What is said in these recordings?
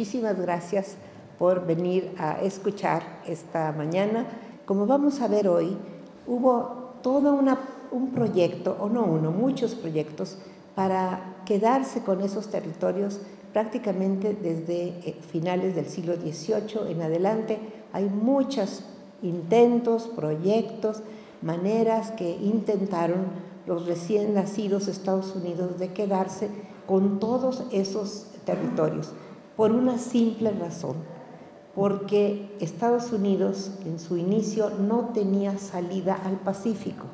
muchísimas gracias por venir a escuchar esta mañana. Como vamos a ver hoy, hubo todo un proyecto, o no uno, muchos proyectos para quedarse con esos territorios prácticamente desde eh, finales del siglo XVIII en adelante. Hay muchos intentos, proyectos, maneras que intentaron los recién nacidos Estados Unidos de quedarse con todos esos territorios, por una simple razón, porque Estados Unidos en su inicio no tenía salida al Pacífico.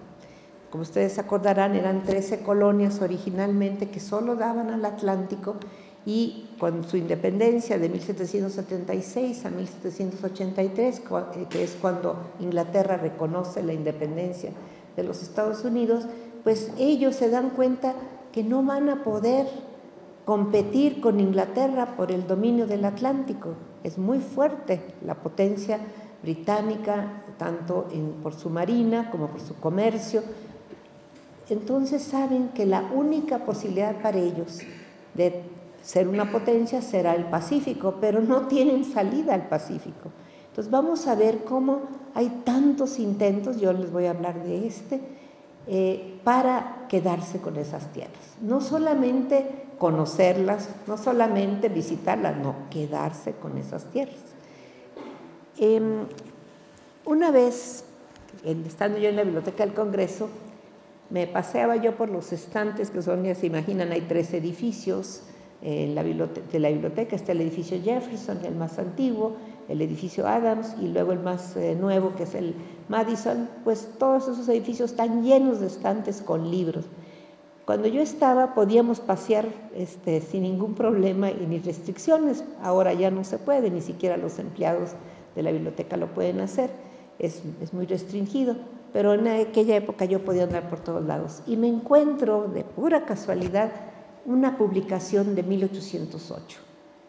Como ustedes acordarán, eran 13 colonias originalmente que solo daban al Atlántico y con su independencia de 1776 a 1783, eh, que es cuando Inglaterra reconoce la independencia de los Estados Unidos, pues ellos se dan cuenta que no van a poder competir con Inglaterra por el dominio del Atlántico. Es muy fuerte la potencia británica, tanto por su marina como por su comercio. Entonces saben que la única posibilidad para ellos de ser una potencia será el Pacífico, pero no tienen salida al Pacífico. Entonces vamos a ver cómo hay tantos intentos, yo les voy a hablar de este, eh, para quedarse con esas tierras. No solamente conocerlas, no solamente visitarlas, no, quedarse con esas tierras. Em, una vez, estando yo en la Biblioteca del Congreso, me paseaba yo por los estantes, que son, ya se imaginan, hay tres edificios, en la de la biblioteca está el edificio Jefferson, el más antiguo, el edificio Adams y luego el más eh, nuevo que es el Madison, pues todos esos edificios están llenos de estantes con libros. Cuando yo estaba podíamos pasear este, sin ningún problema y ni restricciones, ahora ya no se puede, ni siquiera los empleados de la biblioteca lo pueden hacer, es, es muy restringido, pero en aquella época yo podía andar por todos lados. Y me encuentro de pura casualidad una publicación de 1808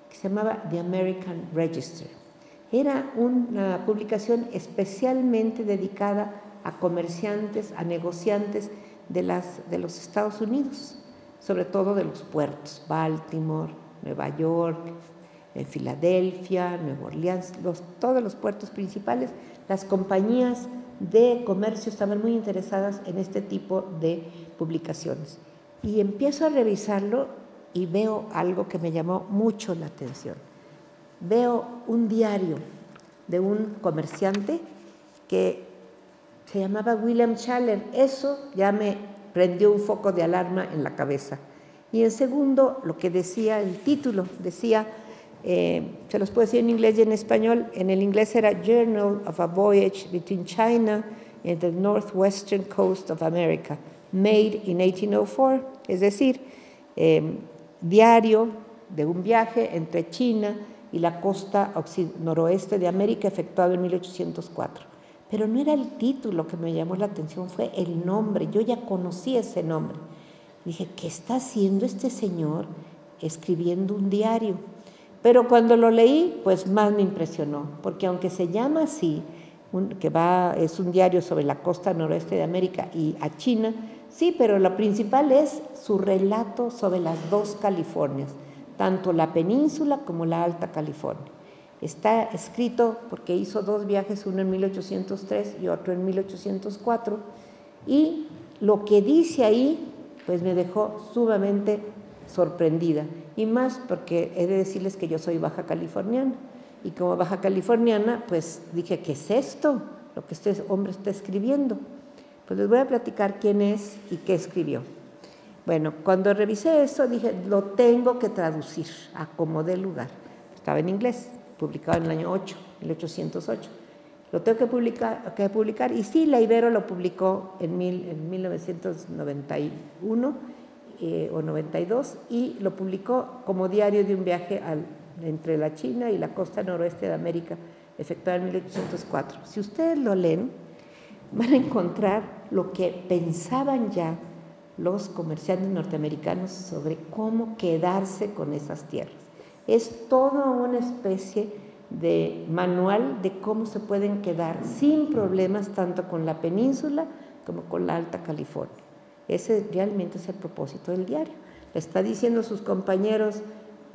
que se llamaba The American Register. Era una publicación especialmente dedicada a comerciantes, a negociantes de, las, de los Estados Unidos, sobre todo de los puertos, Baltimore, Nueva York, Filadelfia, Nueva Orleans, todos los puertos principales, las compañías de comercio estaban muy interesadas en este tipo de publicaciones. Y empiezo a revisarlo y veo algo que me llamó mucho la atención. Veo un diario de un comerciante que se llamaba William Chandler. Eso ya me prendió un foco de alarma en la cabeza. Y en segundo, lo que decía el título, decía, eh, se los puedo decir en inglés y en español, en el inglés era Journal of a Voyage Between China and the Northwestern Coast of America. Made in 1804, es decir, em, diario de un viaje entre China y la costa noroeste de América efectuado en 1804. Pero no era el título que me llamó la atención, fue el nombre. Yo ya conocí ese nombre. Dije, ¿qué está haciendo este señor escribiendo un diario? Pero cuando lo leí, pues más me impresionó, porque aunque se llama así, que va, es un diario sobre la costa noroeste de América y a China, Sí, pero lo principal es su relato sobre las dos Californias, tanto la península como la Alta California. Está escrito porque hizo dos viajes, uno en 1803 y otro en 1804, y lo que dice ahí, pues me dejó sumamente sorprendida, y más porque he de decirles que yo soy baja californiana, y como baja californiana, pues dije, ¿qué es esto? Lo que este hombre está escribiendo. Pues les voy a platicar quién es y qué escribió. Bueno, cuando revisé eso dije, lo tengo que traducir a como dé lugar. Estaba en inglés, publicado en el año 8, 1808. Lo tengo que publicar, que publicar y sí, la Ibero lo publicó en, en 1991 eh, o 92 y lo publicó como diario de un viaje entre la China y la costa noroeste de América, efectuado en 1804. Si ustedes lo leen, van a encontrar lo que pensaban ya los comerciantes norteamericanos sobre cómo quedarse con esas tierras. Es toda una especie de manual de cómo se pueden quedar sin problemas tanto con la península como con la Alta California. Ese realmente es el propósito del diario. Le está diciendo a sus compañeros,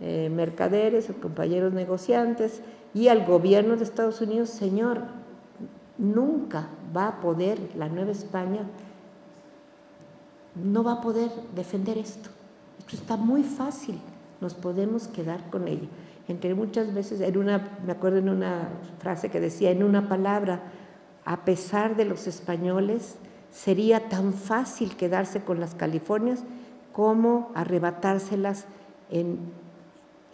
eh, mercaderes o compañeros negociantes y al gobierno de Estados Unidos, señor, nunca va a poder la Nueva España, no va a poder defender esto. Esto está muy fácil, nos podemos quedar con ello. Entre muchas veces, en una, me acuerdo en una frase que decía, en una palabra, a pesar de los españoles, sería tan fácil quedarse con las Californias como arrebatárselas en,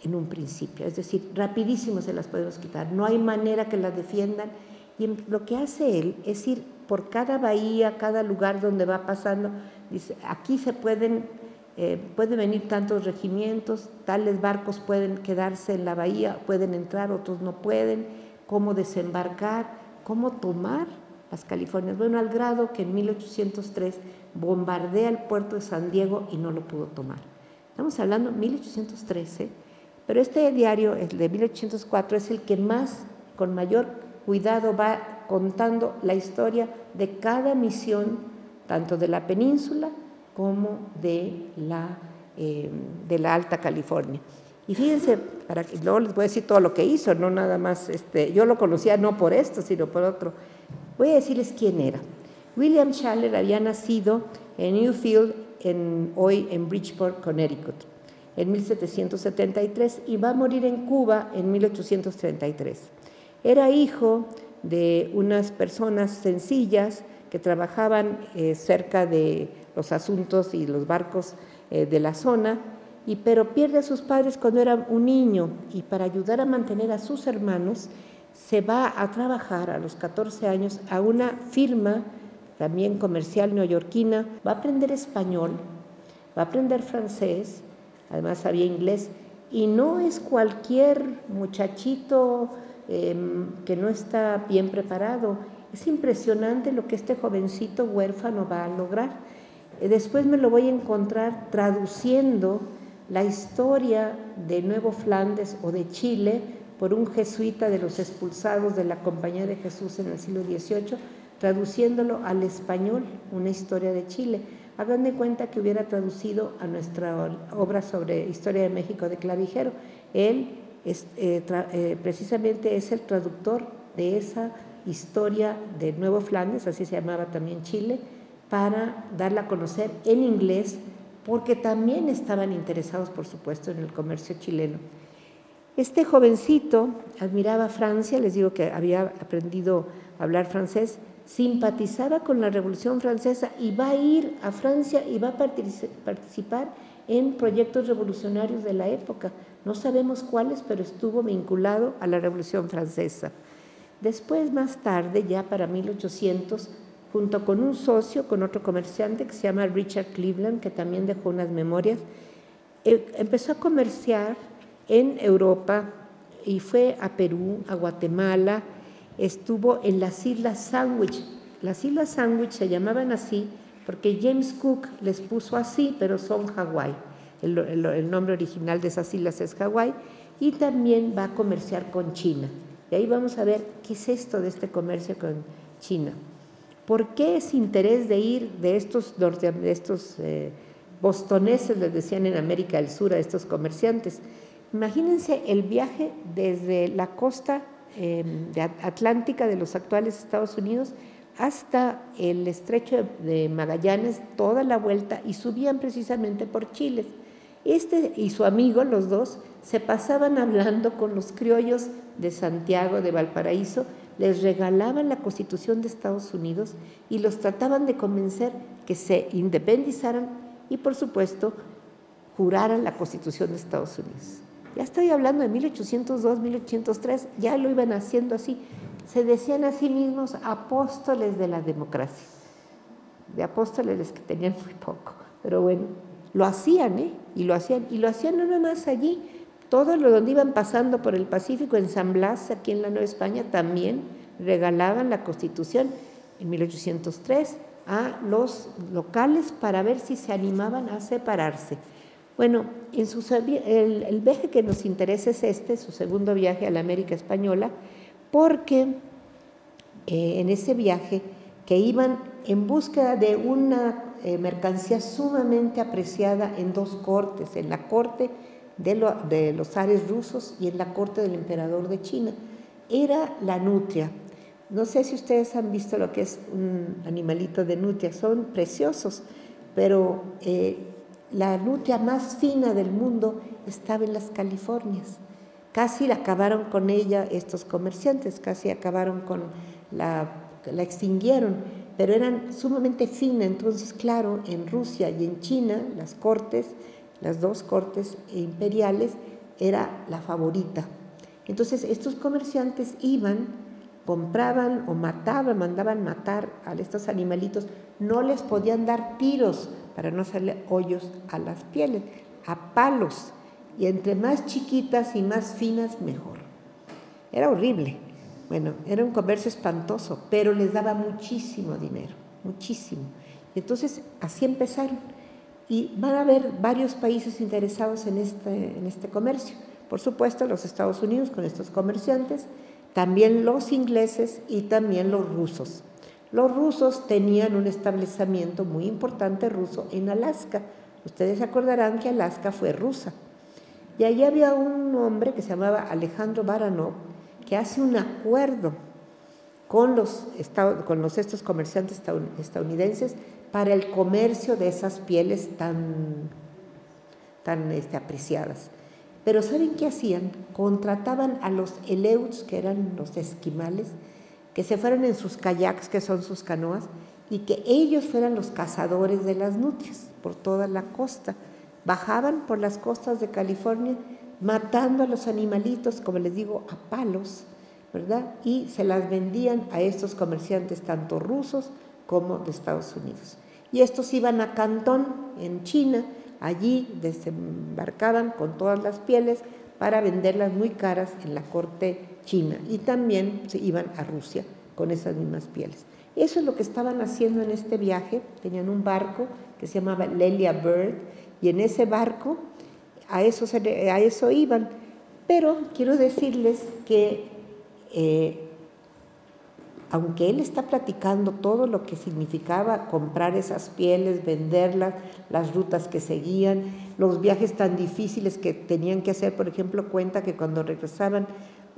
en un principio. Es decir, rapidísimo se las podemos quitar. No hay manera que las defiendan. Y lo que hace él es ir por cada bahía, cada lugar donde va pasando. Dice, aquí se pueden, eh, pueden venir tantos regimientos, tales barcos pueden quedarse en la bahía, pueden entrar, otros no pueden, cómo desembarcar, cómo tomar las Californias. Bueno, al grado que en 1803 bombardea el puerto de San Diego y no lo pudo tomar. Estamos hablando de 1813, pero este diario, el de 1804, es el que más, con mayor cuidado, va contando la historia de cada misión, tanto de la península como de la, eh, de la Alta California. Y fíjense, para luego les voy a decir todo lo que hizo, no nada más, este, yo lo conocía no por esto, sino por otro. Voy a decirles quién era. William Schaller había nacido en Newfield, hoy en Bridgeport, Connecticut, en 1773 y va a morir en Cuba en 1833. Era hijo de unas personas sencillas que trabajaban eh, cerca de los asuntos y los barcos eh, de la zona, y, pero pierde a sus padres cuando era un niño y para ayudar a mantener a sus hermanos se va a trabajar a los 14 años a una firma también comercial neoyorquina, va a aprender español, va a aprender francés, además sabía inglés, y no es cualquier muchachito em, que no está bien preparado. Es impresionante lo que este jovencito huérfano va a lograr. Eh, después me lo voy a encontrar traduciendo la historia de Nuevo Flandes o de Chile por un jesuita de los expulsados de la Compañía de Jesús en el siglo XVIII, traduciéndolo al español, una historia de Chile. Hagan de cuenta que hubiera traducido a nuestra obra sobre Historia de México de Clavijero. Él es, eh, eh, precisamente es el traductor de esa historia de Nuevo Flandes, así se llamaba también Chile, para darla a conocer en inglés, porque también estaban interesados, por supuesto, en el comercio chileno. Este jovencito admiraba Francia, les digo que había aprendido a hablar francés, simpatizaba con la Revolución Francesa y va a ir a Francia y va a participar en proyectos revolucionarios de la época. No sabemos cuáles, pero estuvo vinculado a la Revolución Francesa. Después, más tarde, ya para 1800, junto con un socio, con otro comerciante que se llama Richard Cleveland, que también dejó unas memorias, eh, empezó a comerciar en Europa y fue a Perú, a Guatemala, estuvo en las Islas Sandwich. Las Islas Sandwich se llamaban así porque James Cook les puso así, pero son Hawái. El, nombre original de esas islas es Hawái y también va a comerciar con China. Y ahí vamos a ver qué es esto de este comercio con China. ¿Por qué ese interés de ir de estos, de estos eh, bostoneses, les decían en América del Sur, a estos comerciantes? Imagínense el viaje desde la costa em, atlántica de los actuales Estados Unidos hasta el estrecho de Magallanes, toda la vuelta, y subían precisamente por Chile. Este y su amigo, los dos, se pasaban hablando con los criollos de Santiago, de Valparaíso, les regalaban la constitución de Estados Unidos y los trataban de convencer que se independizaran y, por supuesto, juraran la constitución de Estados Unidos. Ya estoy hablando de 1802, 1803, ya lo iban haciendo así. Se decían a sí mismos apóstoles de la democracia. De apóstoles que tenían muy poco. Pero bueno, lo hacían, ¿eh? Y lo hacían, y lo hacían no nada más allí. Todo lo donde iban pasando por el Pacífico, en San Blas, aquí en la Nueva España, también regalaban la Constitución en 1803 a los locales para ver si se animaban a separarse. Bueno, en su, el, viaje que nos interesa es este, su segundo viaje a la América Española, porque eh, en ese viaje que iban en búsqueda de una eh, mercancía sumamente apreciada en dos cortes, en la corte de, los zares rusos y en la corte del emperador de China. Era la nutria. No sé si ustedes han visto lo que es un animalito de nutria, son preciosos, pero eh, la nutria más fina del mundo estaba en las Californias. Casi acabaron con ella estos comerciantes, casi acabaron con la, la extinguieron, pero eran sumamente fina. Entonces, claro, en Rusia y en China, las cortes, las dos cortes imperiales, era la favorita. Entonces, estos comerciantes iban, compraban o mataban, mandaban matar a estos animalitos, no les podían dar tiros para no hacerle hoyos a las pieles, a palos y entre más chiquitas y más finas, mejor. Era horrible. Bueno, era un comercio espantoso, pero les daba muchísimo dinero, muchísimo. Entonces así empezaron. Y van a haber varios países interesados en este, en este comercio. Por supuesto, los Estados Unidos con estos comerciantes, también los ingleses y también los rusos. Los rusos tenían un establecimiento muy importante ruso en Alaska. Ustedes acordarán que Alaska fue rusa. Y allí había un hombre que se llamaba Alejandro Baranov, que hace un acuerdo con los, con los estos comerciantes estadounidenses para el comercio de esas pieles tan, tan este, apreciadas. Pero ¿saben qué hacían? Contrataban a los eleuts, que eran los esquimales, que se fueran en sus kayaks, que son sus canoas, y que ellos fueran los cazadores de las nutrias por toda la costa bajaban por las costas de California matando a los animalitos, como les digo, a palos, ¿verdad? Y se las vendían a estos comerciantes, tanto rusos como de Estados Unidos. Y estos iban a Cantón, en China, allí desembarcaban con todas las pieles para venderlas muy caras en la corte china. Y también se iban a Rusia con esas mismas pieles. Eso es lo que estaban haciendo en este viaje. Tenían un barco que se llamaba Lelia Bird y en ese barco a eso, a eso iban. Pero quiero decirles que eh, aunque él está platicando todo lo que significaba comprar esas pieles, venderlas, las rutas que seguían, los viajes tan difíciles que tenían que hacer, por ejemplo, cuenta que cuando regresaban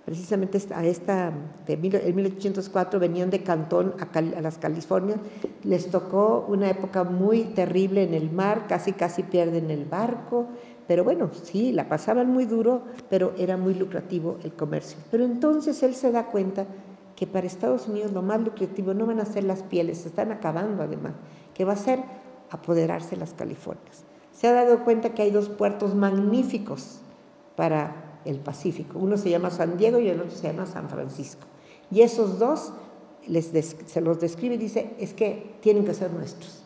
precisamente a esta, de en 1804 venían de Cantón a, las Californias, les tocó una época muy terrible en el mar, casi casi pierden el barco, pero bueno, sí, la pasaban muy duro, pero era muy lucrativo el comercio. Pero entonces él se da cuenta que para Estados Unidos lo más lucrativo no van a ser las pieles, se están acabando además, que va a ser apoderarse las Californias. Se ha dado cuenta que hay dos puertos magníficos para el Pacífico. Uno se llama San Diego y el otro se llama San Francisco. Y esos dos les se los describe y dice, es que tienen que ser nuestros.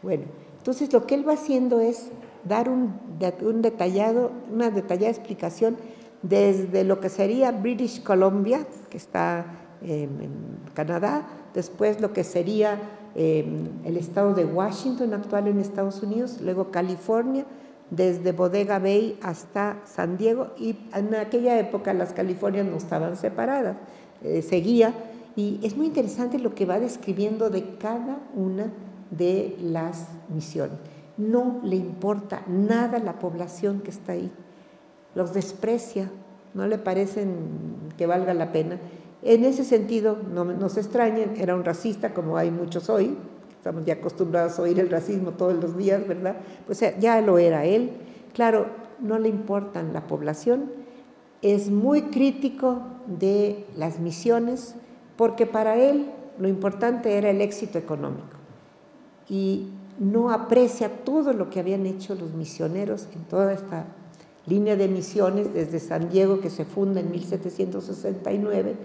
Bueno, entonces lo que él va haciendo es dar un, un detallado, una detallada explicación desde lo que sería British Columbia, que está em, en Canadá, después lo que sería em, el estado de Washington actual en Estados Unidos, luego California, desde Bodega Bay hasta San Diego y en aquella época las Californias no estaban separadas, eh, seguía y es muy interesante lo que va describiendo de cada una de las misiones. No le importa nada la población que está ahí, los desprecia, no le parecen que valga la pena. En ese sentido, no nos extrañen, era un racista como hay muchos hoy, estamos ya acostumbrados a oír el racismo todos los días, ¿verdad? Pues ya lo era él. Claro, no le importan la población, es muy crítico de las misiones, porque para él lo importante era el éxito económico y no aprecia todo lo que habían hecho los misioneros en toda esta línea de misiones desde San Diego que se funda en 1769, es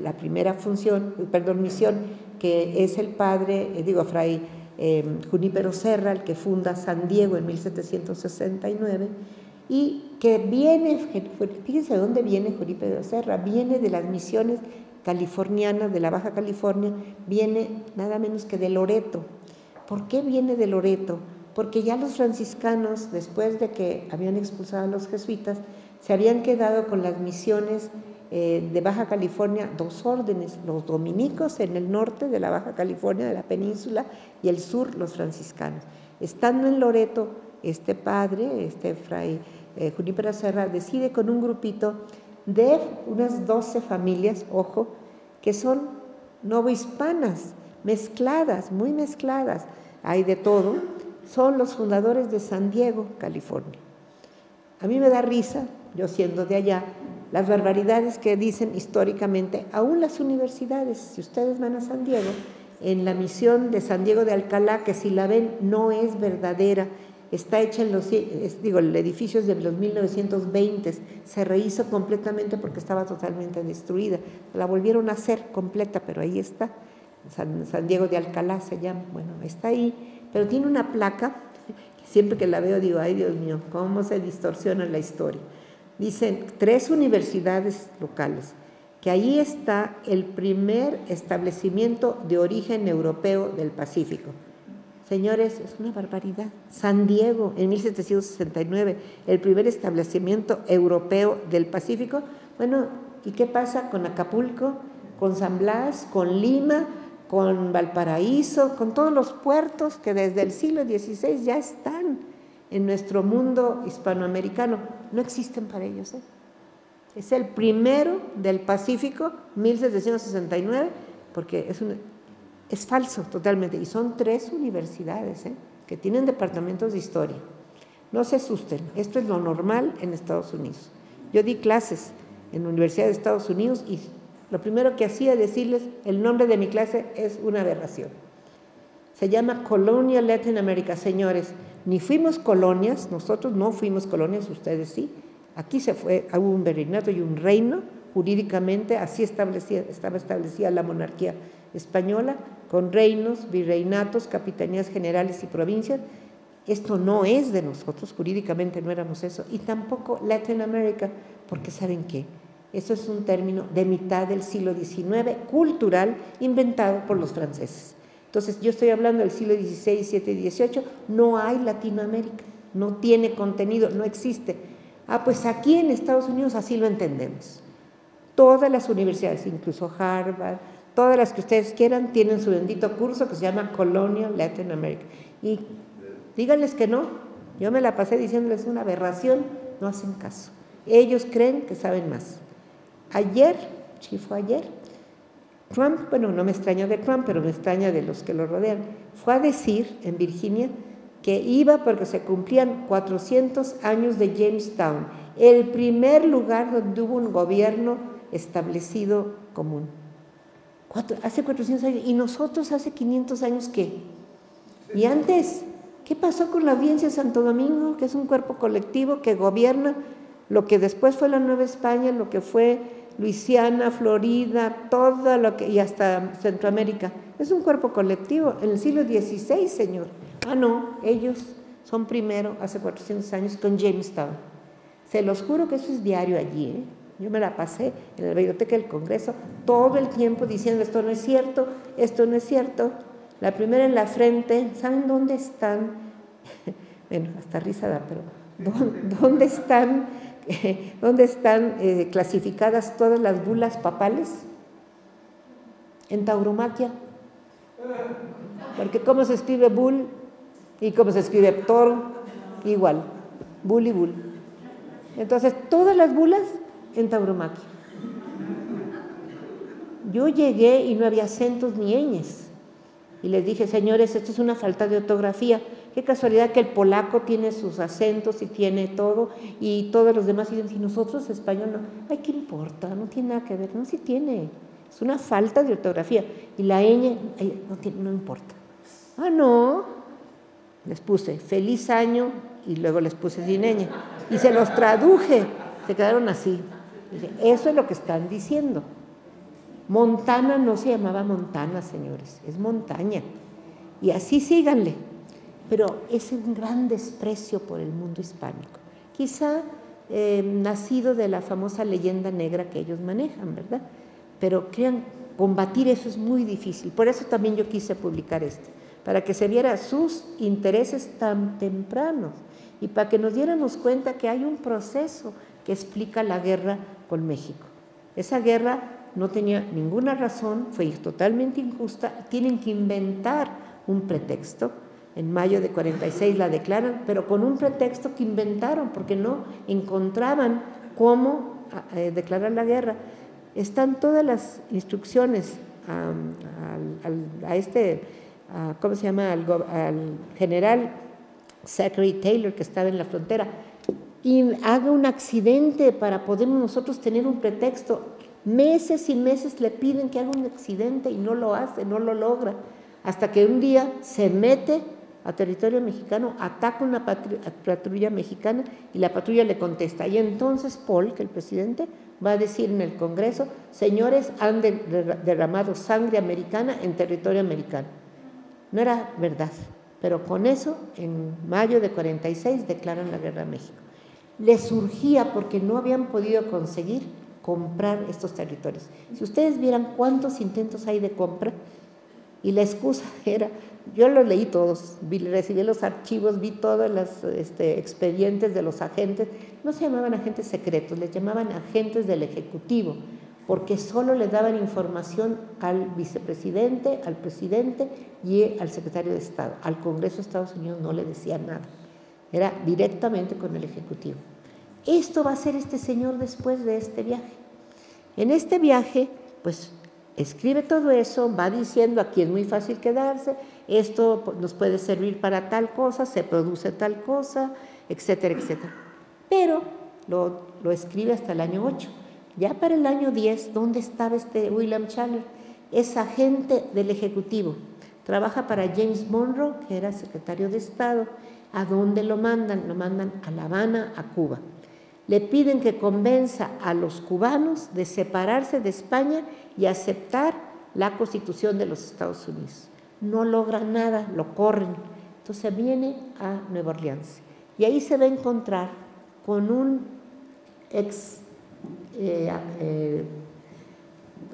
la primera función, perdón, misión que es el padre, eh, digo, Fray eh, Junípero Serra, el que funda San Diego en 1769, y que viene, fíjense de dónde viene Junípero Serra, viene de las misiones californianas de la Baja California, viene nada menos que de Loreto. ¿Por qué viene de Loreto? Porque ya los franciscanos, después de que habían expulsado a los jesuitas, se habían quedado con las misiones eh, de Baja California dos órdenes, los dominicos en el norte de la Baja California, de la península, y el sur los franciscanos. Estando en Loreto, este padre, este fray eh, Junípero Serra, decide con un grupito de unas 12 familias, ojo, que son novohispanas, mezcladas, muy mezcladas, hay de todo, son los fundadores de San Diego, California. A mí me da risa, yo siendo de allá, las barbaridades que dicen históricamente, aún las universidades, si ustedes van a San Diego, en la misión de San Diego de Alcalá, que si la ven no es verdadera, está hecha en los, digo, el edificio es de los 1920, se rehizo completamente porque estaba totalmente destruida, la volvieron a hacer completa, pero ahí está, San, San Diego de Alcalá se llama, bueno, está ahí, pero tiene una placa, siempre que la veo digo, ay Dios mío, cómo se distorsiona la historia. Dicen tres universidades locales, que ahí está el primer establecimiento de origen europeo del Pacífico. Señores, es una barbaridad. San Diego, en 1769, el primer establecimiento europeo del Pacífico. Bueno, ¿y qué pasa con Acapulco, con San Blas, con Lima, con Valparaíso, con todos los puertos que desde el siglo XVI ya están en nuestro mundo hispanoamericano? No existen para ellos. ¿eh? Es el primero del Pacífico, 1769, porque es, es falso totalmente. Y son tres universidades ¿eh? que tienen departamentos de historia. No se asusten, esto es lo normal en Estados Unidos. Yo di clases en la Universidad de Estados Unidos y lo primero que hacía decirles, el nombre de mi clase es una aberración. Se llama Colonial Latin America, señores. Ni fuimos colonias, nosotros no fuimos colonias, ustedes sí. Aquí se fue, hubo un virreinato y un reino, jurídicamente así estaba establecida la monarquía española, con reinos, virreinatos, capitanías generales y provincias. Esto no es de nosotros, jurídicamente no éramos eso, y tampoco Latinoamérica, porque ¿saben qué? Eso es un término de mitad del siglo XIX, cultural, inventado por los franceses. Entonces, yo estoy hablando del siglo XVI, XVII XVIII, no hay Latinoamérica, no tiene contenido, no existe. Ah, pues aquí en Estados Unidos así lo entendemos. Todas las universidades, incluso Harvard, todas las que ustedes quieran, tienen su bendito curso que se llama Colonial Latin America. Y díganles que no, yo me la pasé diciéndoles una aberración, no hacen caso. Ellos creen que saben más. Ayer, sí fue ayer, Trump, bueno, no me extraña de Trump, pero me extraña de los que lo rodean, fue a decir en Virginia que iba porque se cumplían 400 años de Jamestown, el primer lugar donde hubo un gobierno establecido común. hace 400 años, y nosotros hace 500 años qué? Y antes, ¿qué pasó con la audiencia de Santo Domingo, que es un cuerpo colectivo que gobierna lo que después fue la Nueva España, lo que fue Luisiana, Florida, todo lo que, y hasta Centroamérica? Es un cuerpo colectivo, en el siglo XVI, señor. Ah, no, ellos son primero, hace 400 años, con Jamestown. Se los juro que eso es diario allí. ¿eh? Yo me la pasé en la biblioteca del Congreso todo el tiempo diciendo esto no es cierto, esto no es cierto. La primera en la frente, ¿saben dónde están? bueno, hasta risa da, pero ¿dónde están, ¿dónde están eh, clasificadas todas las bulas papales? En tauromaquia. Porque ¿cómo se escribe bull? Y como se escribe toro, igual, bull y bull. Entonces, todas las bulas en tauromaquia. Yo llegué y no había acentos ni ñes. Y les dije, señores, esto es una falta de ortografía. Qué casualidad que el polaco tiene sus acentos y tiene todo, y todos los demás y nosotros español no. Ay, ¿qué importa? No tiene nada que ver. No, sí tiene. Es una falta de ortografía. Y la ñ, no, tiene, no importa. Ah, no, les puse feliz año y luego les puse dineña. Y se los traduje, se quedaron así. Eso es lo que están diciendo. Montana no se llamaba Montana, señores, es montaña. Y así síganle. Pero es un gran desprecio por el mundo hispánico. Quizá eh, nacido de la famosa leyenda negra que ellos manejan, ¿verdad? Pero crean, combatir eso es muy difícil. Por eso también yo quise publicar esto para que se viera sus intereses tan tempranos y para que nos diéramos cuenta que hay un proceso que explica la guerra con México. Esa guerra no tenía ninguna razón, fue totalmente injusta, tienen que inventar un pretexto. En mayo de 46 la declaran, pero con un pretexto que inventaron, porque no encontraban cómo eh, declarar la guerra. Están todas las instrucciones a este, ¿cómo se llama?, al, general Zachary Taylor, que estaba en la frontera, y haga un accidente para poder nosotros tener un pretexto. Meses y meses le piden que haga un accidente y no lo hace, no lo logra, hasta que un día se mete a territorio mexicano, ataca una patrulla mexicana y la patrulla le contesta. Y entonces Paul, que el presidente, va a decir en el Congreso, señores, han derramado sangre americana en territorio americano. No era verdad, pero con eso, en mayo de 46, declaran la guerra a México. Les surgía porque no habían podido conseguir comprar estos territorios. Si ustedes vieran cuántos intentos hay de compra, y la excusa era yo los leí todos, recibí los archivos, vi todos los este, expedientes de los agentes. No se llamaban agentes secretos, les llamaban agentes del Ejecutivo, porque solo le daban información al vicepresidente, al presidente y al secretario de Estado. Al Congreso de Estados Unidos no le decían nada, era directamente con el Ejecutivo. Esto va a ser este señor después de este viaje. En este viaje, pues escribe todo eso, va diciendo aquí es muy fácil quedarse, esto nos puede servir para tal cosa, se produce tal cosa, etcétera, etcétera. Pero lo, lo escribe hasta el año 8. Ya para el año 10, ¿dónde estaba este William Chandler? Es agente del Ejecutivo. Trabaja para James Monroe, que era secretario de Estado. ¿A dónde lo mandan? Lo mandan a La Habana, a Cuba. Le piden que convenza a los cubanos de separarse de España y aceptar la constitución de los Estados Unidos no logra nada, lo corren. Entonces viene a Nueva Orleans y ahí se va a encontrar con un ex, eh, eh,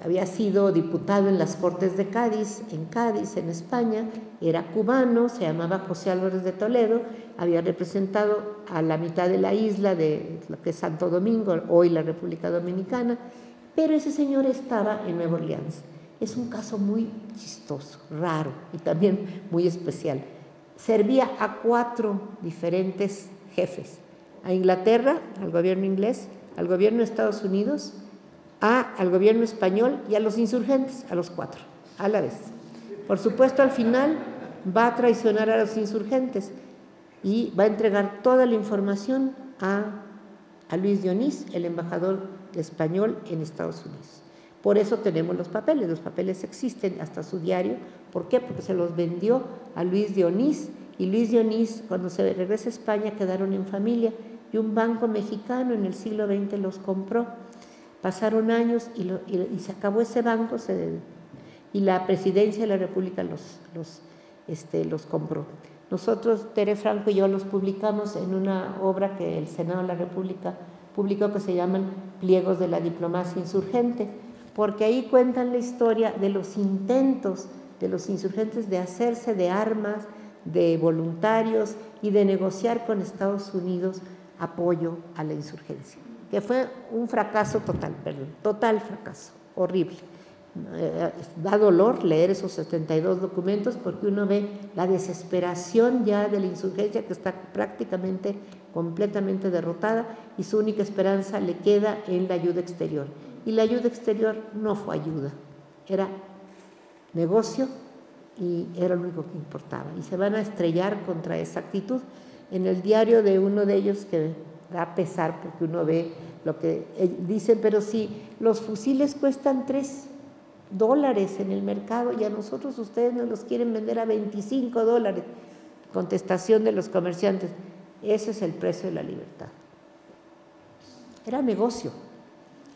había sido diputado en las Cortes de Cádiz, en Cádiz, en España, era cubano, se llamaba José Álvarez de Toledo, había representado a la mitad de la isla de lo que es Santo Domingo, hoy la República Dominicana, pero ese señor estaba en Nueva Orleans. Es un caso muy chistoso, raro y también muy especial. Servía a cuatro diferentes jefes, a Inglaterra, al gobierno inglés, al gobierno de Estados Unidos, a, al gobierno español y a los insurgentes, a los cuatro, a la vez. Por supuesto, al final va a traicionar a los insurgentes y va a entregar toda la información a, a Luis Dionís, el embajador español en Estados Unidos. Por eso tenemos los papeles, los papeles existen hasta su diario. ¿Por qué? Porque se los vendió a Luis Dionís y Luis Dionís cuando se regresa a España quedaron en familia y un banco mexicano en el siglo XX los compró. Pasaron años y, se acabó ese banco y la presidencia de la República los, los, este, los compró. Nosotros, Tere Franco y yo los publicamos en una obra que el Senado de la República publicó que se llaman Pliegos de la Diplomacia Insurgente porque ahí cuentan la historia de los intentos de los insurgentes de hacerse de armas, de voluntarios y de negociar con Estados Unidos apoyo a la insurgencia, que fue un fracaso total, perdón, total fracaso, horrible. Eh, da dolor leer esos 72 documentos porque uno ve la desesperación ya de la insurgencia que está prácticamente completamente derrotada y su única esperanza le queda en la ayuda exterior. Y la ayuda exterior no fue ayuda, era negocio y era lo único que importaba. Y se van a estrellar contra esa actitud. En el diario de uno de ellos, que da pesar porque uno ve lo que eh, dicen, pero si los fusiles cuestan 3 dólares en el mercado y a nosotros ustedes nos los quieren vender a 25 dólares. Contestación de los comerciantes, ese es el precio de la libertad. Era negocio.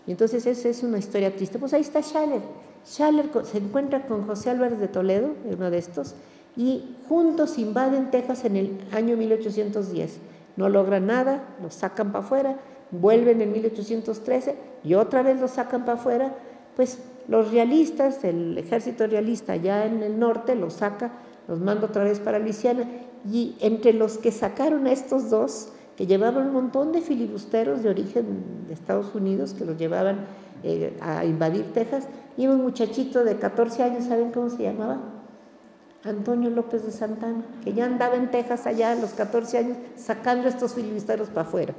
Y entonces esa es una historia triste. Pues ahí está Schaller. Schaller se encuentra con José Álvarez de Toledo, uno de estos, y juntos invaden Texas en el año 1810. No logran nada, los sacan para afuera, vuelven en 1813 y otra vez los sacan para afuera. Pues los realistas, el ejército realista allá en el norte los saca, los manda otra vez para Luisiana y entre los que sacaron a estos dos, que llevaban un montón de filibusteros de origen de Estados Unidos que los llevaban eh, a invadir Texas, y un muchachito de 14 años, ¿saben cómo se llamaba? Antonio López de Santana, que ya andaba en Texas allá a los 14 años sacando estos filibusteros para afuera.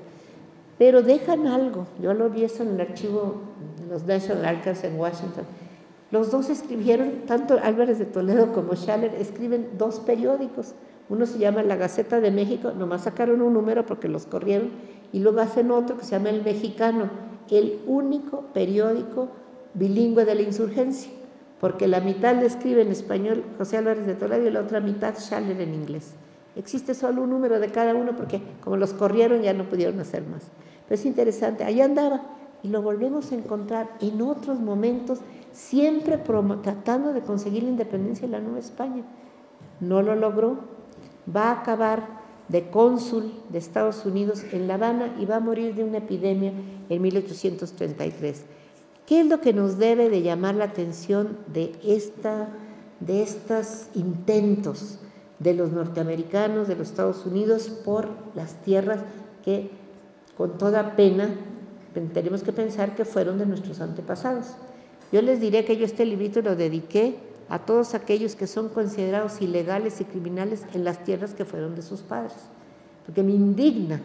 Pero dejan algo, yo lo vi eso en el archivo de los National Archives en Washington. Los dos escribieron, tanto Álvarez de Toledo como Schaller, escriben dos periódicos. Uno se llama La Gaceta de México, nomás sacaron un número porque los corrieron, y luego hacen otro que se llama El Mexicano, el único periódico bilingüe de la insurgencia porque la mitad le escribe en español José Álvarez de Toledo y la otra mitad Schaller en inglés. Existe solo un número de cada uno porque como los corrieron ya no pudieron hacer más. Pero es interesante, ahí andaba y lo volvemos a encontrar en otros momentos, siempre tratando de conseguir la independencia de la Nueva España. No lo logró, va a acabar de cónsul de Estados Unidos en La Habana y va a morir de una epidemia en 1833. ¿Qué es lo que nos debe de llamar la atención de, esta, de estos intentos de los norteamericanos, de los Estados Unidos, por las tierras que con toda pena tenemos que pensar que fueron de nuestros antepasados? Yo les diré que yo este librito lo dediqué a todos aquellos que son considerados ilegales y criminales en las tierras que fueron de sus padres, porque me indigna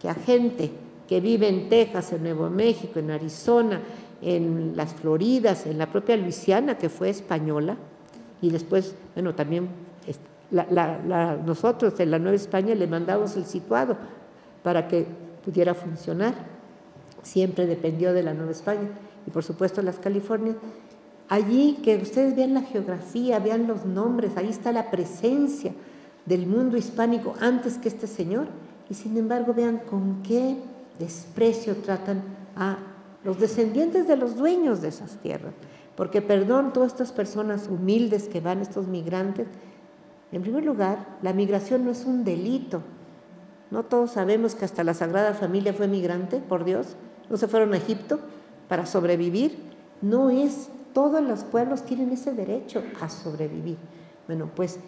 que a gente que vive en Texas, en Nuevo México, en Arizona, en las Floridas, en la propia Luisiana, que fue española, y después, bueno, también nosotros en la Nueva España le mandamos el situado para que pudiera funcionar. Siempre dependió de la Nueva España y por supuesto las Californias. Allí que ustedes vean la geografía, vean los nombres, ahí está la presencia del mundo hispánico antes que este señor. Y sin embargo vean con qué desprecio tratan a los descendientes de los dueños de esas tierras. Porque, perdón, todas estas personas humildes que van, estos migrantes, en primer lugar, la migración no es un delito. No todos sabemos que hasta la Sagrada Familia fue migrante, por Dios. No se fueron a Egipto para sobrevivir. No es, todos los pueblos tienen ese derecho a sobrevivir. Bueno, pues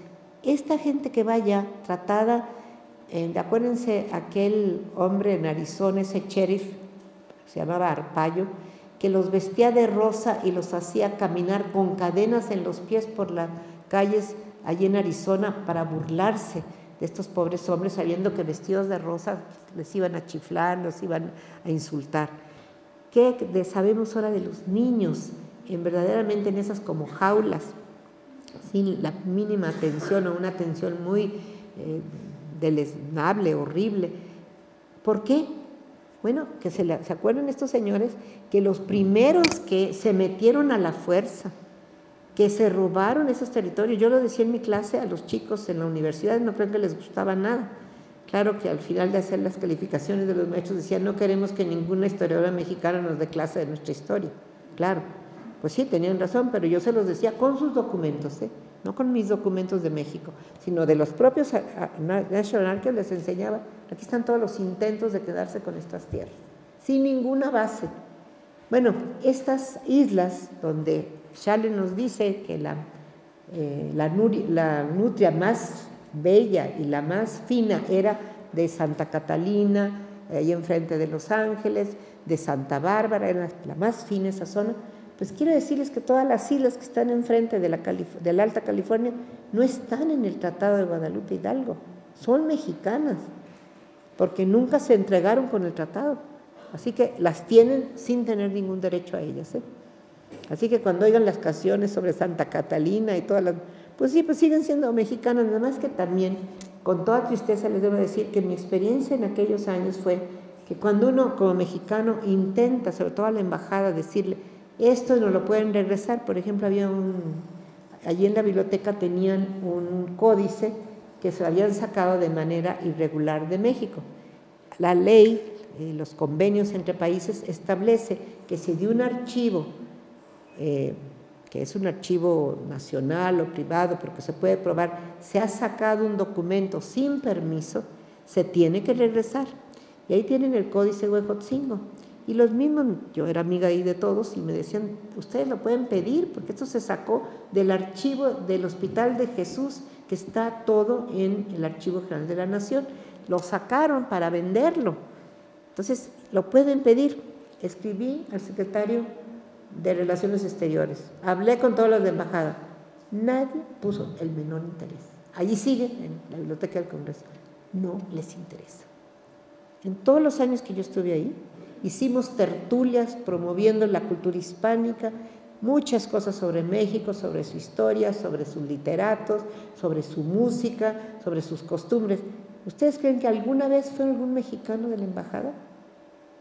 esta gente que vaya tratada, eh, acuérdense aquel hombre en Arizona, ese sheriff se llamaba Arpayo, que los vestía de rosa y los hacía caminar con cadenas en los pies por las calles allí en Arizona para burlarse de estos pobres hombres, sabiendo que vestidos de rosa les iban a chiflar, los iban a insultar. ¿Qué sabemos ahora de los niños? En verdaderamente en esas como jaulas, sin la mínima atención o una atención muy eh, deleznable, horrible. ¿Por qué? Bueno, que se, se acuerdan estos señores que los primeros que se metieron a la fuerza, que se robaron esos territorios, yo lo decía en mi clase a los chicos en la universidad, no creo que les gustaba nada. Claro que al final de hacer las calificaciones de los maestros decían, no queremos que ninguna historiadora mexicana nos dé clase de nuestra historia. Claro, pues sí, tenían razón, pero yo se los decía con sus documentos, ¿eh? No con mis documentos de México, sino de los propios National Archives les enseñaba, aquí están todos los intentos de quedarse con estas tierras, sin ninguna base. Bueno, estas islas donde Chale nos dice que la, eh, la nutria más bella y la más fina era de Santa Catalina, ahí enfrente de Los Ángeles, de Santa Bárbara, era la más fina esa zona, pues quiero decirles que todas las islas que están enfrente de la, de la Alta California no están en el Tratado de Guadalupe Hidalgo, son mexicanas, porque nunca se entregaron con el tratado. Así que las tienen sin tener ningún derecho a ellas. ¿eh? Así que cuando oigan las canciones sobre Santa Catalina y todas las... Pues sí, pues siguen siendo mexicanas, nada más que también, con toda tristeza les debo decir que mi experiencia en aquellos años fue que cuando uno como mexicano intenta, sobre todo a la embajada, decirle, esto no lo pueden regresar. Por ejemplo, había un, allí en la biblioteca tenían un códice que se habían sacado de manera irregular de México. La ley, y los convenios entre países establece que si de un archivo, eh, que es un archivo nacional o privado, porque se puede probar, se ha sacado un documento sin permiso, se tiene que regresar. Y ahí tienen el códice Huejotzingo. Y los mismos, yo era amiga ahí de todos y me decían, ustedes lo pueden pedir porque esto se sacó del archivo del Hospital de Jesús, que está todo en el Archivo General de la Nación. Lo sacaron para venderlo. Entonces, lo pueden pedir. Escribí al secretario de Relaciones Exteriores, hablé con todos los de embajada. Nadie puso el menor interés. Allí sigue en la Biblioteca del Congreso. No les interesa. En todos los años que yo estuve ahí, hicimos tertulias promoviendo la cultura hispánica, muchas cosas sobre México, sobre su historia, sobre sus literatos, sobre su música, sobre sus costumbres. ¿Ustedes creen que alguna vez fue algún mexicano de la embajada?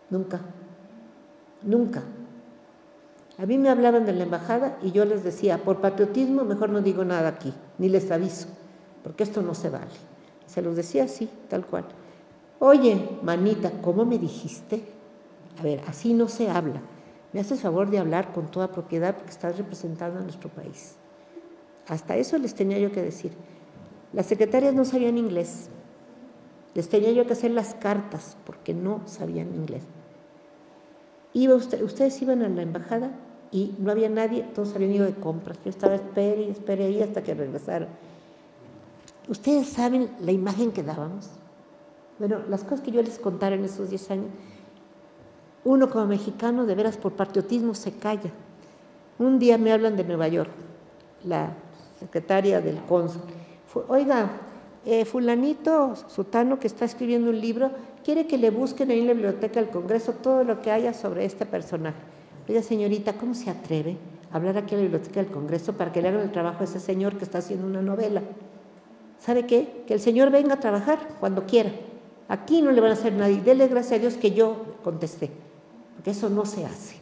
Nunca, nunca. A mí me hablaban de la embajada y yo les decía, por patriotismo mejor no digo nada aquí, ni les aviso, porque esto no se vale. Se los decía así, tal cual. Oye, manita, ¿cómo me dijiste? A ver, así no se habla. Me haces favor de hablar con toda propiedad porque estás representando a nuestro país. Hasta eso les tenía yo que decir. Las secretarias no sabían inglés. Les tenía yo que hacer las cartas porque no sabían inglés. Iba ustedes iban a la embajada y no había nadie, todos habían ido de compras. Yo estaba espere y ahí hasta que regresaron. Ustedes saben la imagen que dábamos. Bueno, las cosas que yo les contara en esos 10 años, uno como mexicano, de veras por patriotismo, se calla. Un día me hablan de Nueva York, la secretaria del cónsul. Oiga, eh, fulanito sutano que está escribiendo un libro, quiere que le busquen en la biblioteca del Congreso todo lo que haya sobre este personaje. Oiga, señorita, ¿cómo se atreve a hablar aquí en la biblioteca del Congreso para que le hagan el trabajo a ese señor que está haciendo una novela? ¿Sabe qué? Que el señor venga a trabajar cuando quiera. Aquí no le van a hacer nadie. Dele gracias a Dios que yo contesté. Porque eso no se hace.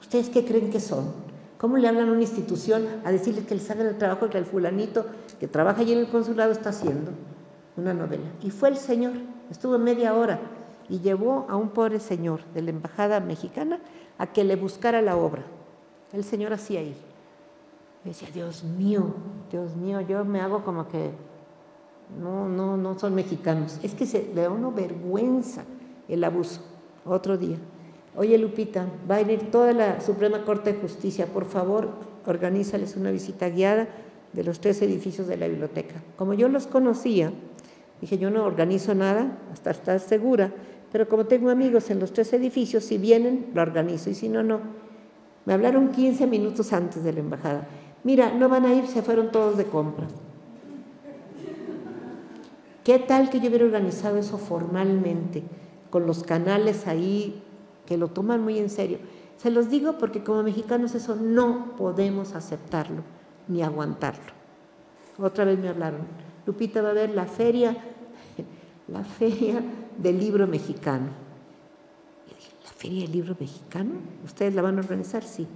¿Ustedes qué creen que son? ¿Cómo le hablan a una institución a decirle que les hagan el trabajo que el fulanito que trabaja allí en el consulado está haciendo? Una novela. Y fue el señor. Estuvo media hora y llevó a un pobre señor de la embajada mexicana a que le buscara la obra. El Señor hacía ahí. Decía, Dios mío, Dios mío, yo me hago como que no, no, no son mexicanos. Es que se le da una vergüenza el abuso. Otro día. Oye, Lupita, va a venir toda la Suprema Corte de Justicia. Por favor, organízales una visita guiada de los tres edificios de la biblioteca. Como yo los conocía, dije, yo no organizo nada hasta estar segura pero como tengo amigos en los tres edificios, si vienen, lo organizo y si no, no. Me hablaron 15 minutos antes de la embajada. Mira, no van a ir, se fueron todos de compra. ¿Qué tal que yo hubiera organizado eso formalmente, con los canales ahí que lo toman muy en serio? Se los digo porque como mexicanos eso no podemos aceptarlo ni aguantarlo. Otra vez me hablaron, Lupita va a ver la feria, la feria del libro mexicano. dije, ¿la feria del libro mexicano? ¿Ustedes la van a organizar? Sí.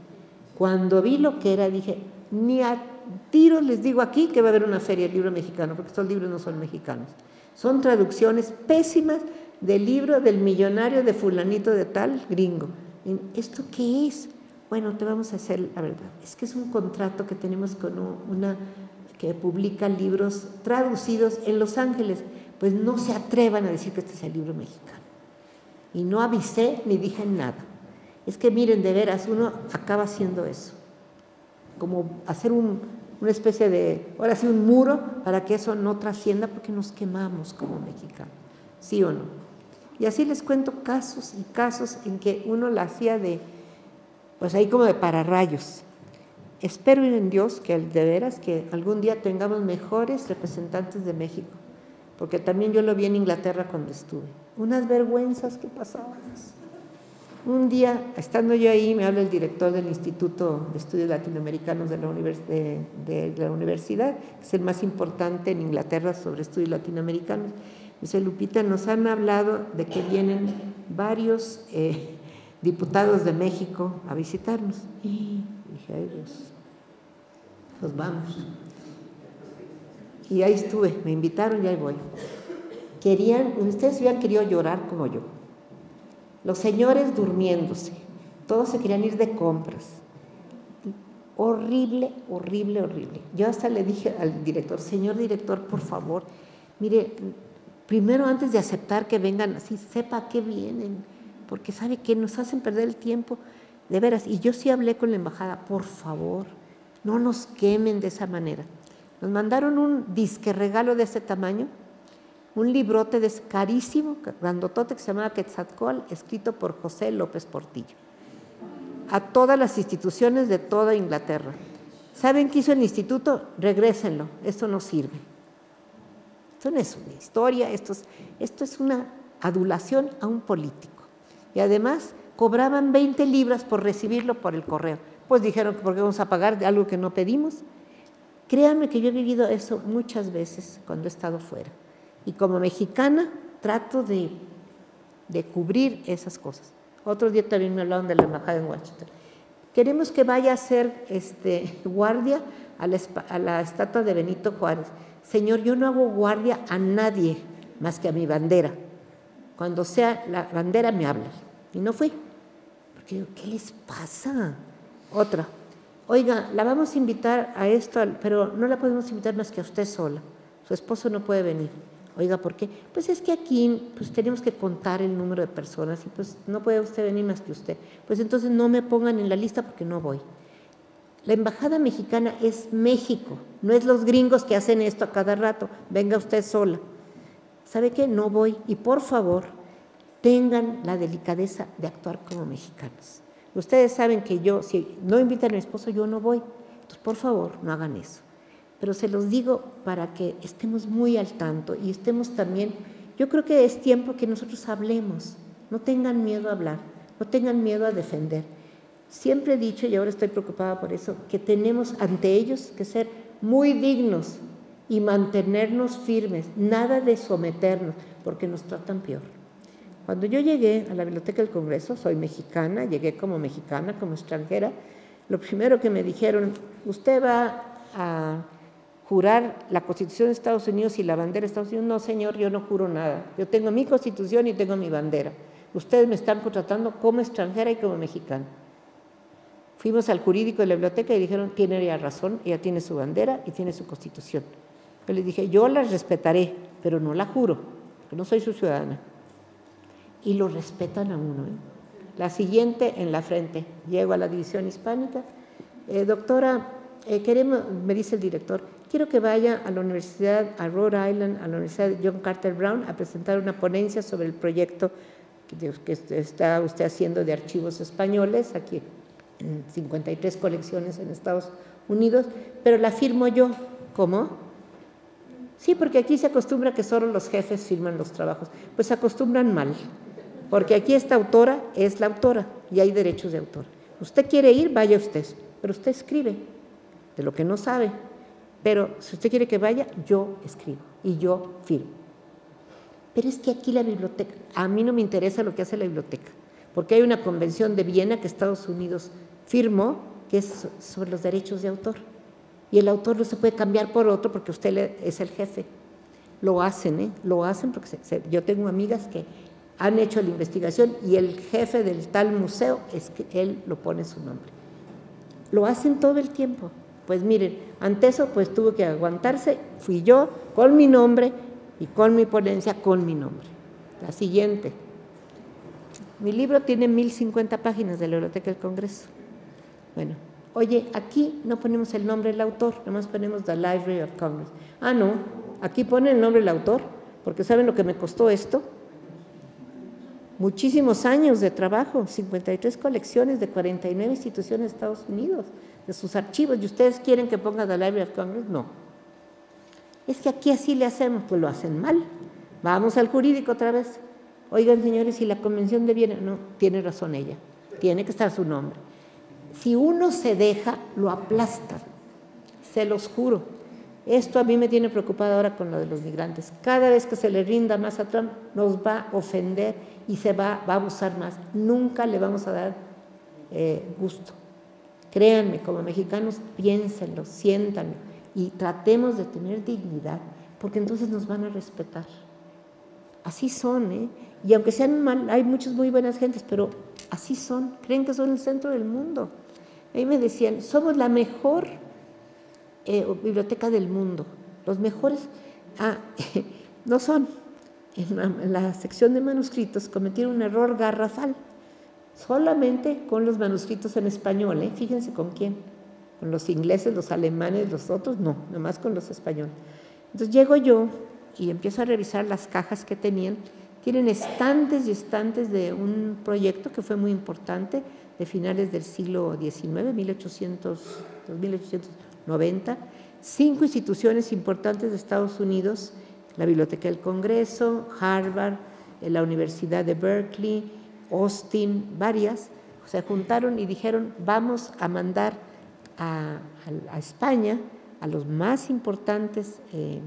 Cuando vi lo que era, dije, ni a tiro les digo aquí que va a haber una feria del libro mexicano, porque estos libros no son mexicanos. Son traducciones pésimas del libro del millonario de fulanito de tal gringo. ¿Esto qué es? Bueno, te vamos a hacer la verdad. Es que es un contrato que tenemos con una que publica libros traducidos en Los Ángeles pues no se atrevan a decir que este es el libro mexicano. Y no avisé ni dije nada. Es que miren, de veras, uno acaba haciendo eso. Como hacer una especie de, ahora sí, un muro para que eso no trascienda porque nos quemamos como mexicanos. ¿Sí o no? Y así les cuento casos y casos en que uno la hacía de, pues ahí como de pararrayos. Espero en Dios que de veras que algún día tengamos mejores representantes de México porque también yo lo vi en Inglaterra cuando estuve. Unas vergüenzas que pasaban. Un día, estando yo ahí, me habla el director del Instituto de Estudios Latinoamericanos de la, de, la universidad, que es el más importante en Inglaterra sobre estudios latinoamericanos. Dice, Lupita, nos han hablado de que vienen varios eh, diputados de México a visitarnos. Y dije, ay Dios, pues vamos. Y ahí estuve, me invitaron y ahí voy. Querían, ustedes hubieran querido llorar como yo. Los señores durmiéndose, todos se querían ir de compras. Horrible, horrible, horrible. Yo hasta le dije al director, señor director, por favor, mire, primero antes de aceptar que vengan así, sepa que vienen, porque sabe que nos hacen perder el tiempo, de veras. Y yo sí hablé con la embajada, por favor, no nos quemen de esa manera. Nos mandaron un disque regalo de ese tamaño, un librote de carísimo, grandotote que se llamaba Quetzalcoatl, escrito por José López Portillo, a todas las instituciones de toda Inglaterra. ¿Saben qué hizo el instituto? Regrésenlo, esto no sirve. Esto no es una historia, esto es, esto es una adulación a un político. Y además cobraban 20 libras por recibirlo por el correo. Pues dijeron, ¿por qué vamos a pagar algo que no pedimos? Créanme que yo he vivido eso muchas veces cuando he estado fuera. Y como mexicana trato de, de cubrir esas cosas. Otro día también me hablaron de la embajada en Washington. Queremos que vaya a ser este, guardia a la estatua de Benito Juárez. Señor, yo no hago guardia a nadie más que a mi bandera. Cuando sea la bandera me hablas. Y no fui. Porque ¿qué les pasa? Otra. Oiga, la vamos a invitar a esto, pero no la podemos invitar más que a usted sola. Su esposo no puede venir. Oiga, ¿por qué? Pues es que aquí pues tenemos que contar el número de personas y pues no puede usted venir más que usted. Pues entonces no me pongan en la lista porque no voy. La embajada mexicana es México, no es los gringos que hacen esto a cada rato. Venga usted sola. ¿Sabe qué? No voy. Y por favor, tengan la delicadeza de actuar como mexicanos. Ustedes saben que yo, si no invitan a mi esposo, yo no voy. Entonces, por favor, no hagan eso. Pero se los digo para que estemos muy al tanto y estemos también, yo creo que es tiempo que nosotros hablemos. No tengan miedo a hablar, no tengan miedo a defender. Siempre he dicho, y ahora estoy preocupada por eso, que tenemos ante ellos que ser muy dignos y mantenernos firmes, nada de someternos, porque nos tratan peor. Cuando yo llegué a la Biblioteca del Congreso, soy mexicana, llegué como mexicana, como extranjera, lo primero que me dijeron, usted va a jurar la Constitución de Estados Unidos y la bandera de Estados Unidos. No, señor, yo no juro nada. Yo tengo mi Constitución y tengo mi bandera. Ustedes me están contratando como extranjera y como mexicana. Fuimos al jurídico de la biblioteca y dijeron, tiene razón, ella tiene su bandera y tiene su Constitución. Yo les dije, yo la respetaré, pero no la juro, porque no soy su ciudadana y lo respetan a uno. ¿eh? La siguiente en la frente, llego a la división hispánica. Eh, doctora, eh, me dice el director, quiero que vaya a la universidad, a Rhode Island, a la Universidad de John Carter Brown, a presentar una ponencia sobre el proyecto que, que está usted haciendo de archivos españoles, aquí en 53 colecciones en Estados Unidos, pero la firmo yo. ¿Cómo? Sí, porque aquí se acostumbra que solo los jefes firman los trabajos. Pues se acostumbran mal. Porque aquí esta autora es la autora y hay derechos de autor. Usted quiere ir, vaya usted, pero usted escribe de lo que no sabe. Pero si usted quiere que vaya, yo escribo y yo firmo. Pero es que aquí la biblioteca, a mí no me interesa lo que hace la biblioteca, porque hay una convención de Viena que Estados Unidos firmó, que es sobre los derechos de autor. Y el autor no se puede cambiar por otro porque usted es el jefe. Lo hacen, ¿eh? Lo hacen porque yo tengo amigas que han hecho la investigación y el jefe del tal museo es que él lo pone su nombre. Lo hacen todo el tiempo. Pues miren, ante eso pues tuvo que aguantarse, fui yo con mi nombre y con mi ponencia con mi nombre. La siguiente. Mi libro tiene 1050 páginas de la Biblioteca del Congreso. Bueno, oye, aquí no ponemos el nombre del autor, nomás ponemos The Library of Congress. Ah, no, aquí pone el nombre del autor, porque ¿saben lo que me costó esto? muchísimos años de trabajo, 53 colecciones de 49 instituciones de Estados Unidos, de sus archivos, y ustedes quieren que ponga The Library of Congress, no. Es que aquí así le hacemos, pues lo hacen mal. Vamos al jurídico otra vez. Oigan, señores, si la convención de bienes, no, tiene razón ella, tiene que estar su nombre. Si uno se deja, lo aplastan, se los juro. Esto a mí me tiene preocupada ahora con lo de los migrantes. Cada vez que se le rinda más a Trump, nos va a ofender y se va, a abusar más. Nunca le vamos a dar eh, gusto. Créanme, como mexicanos, piénsenlo, siéntanlo y tratemos de tener dignidad, porque entonces nos van a respetar. Así son, ¿eh? Y aunque sean mal, hay muchas muy buenas gentes, pero así son, creen que son el centro del mundo. Ahí me decían, somos la mejor eh, biblioteca del mundo. Los mejores, ah, no son. En la, sección de manuscritos cometieron un error garrafal, solamente con los manuscritos en español, ¿eh? fíjense con quién, con los ingleses, los alemanes, los otros, no, nomás con los españoles. Entonces llego yo y empiezo a revisar las cajas que tenían. Tienen estantes y estantes de un proyecto que fue muy importante de finales del siglo XIX, 1800, 1890, cinco instituciones importantes de Estados Unidos, la Biblioteca del Congreso, Harvard, eh, la Universidad de Berkeley, Austin, varias, se juntaron y dijeron, vamos a mandar a, España a los más importantes eh,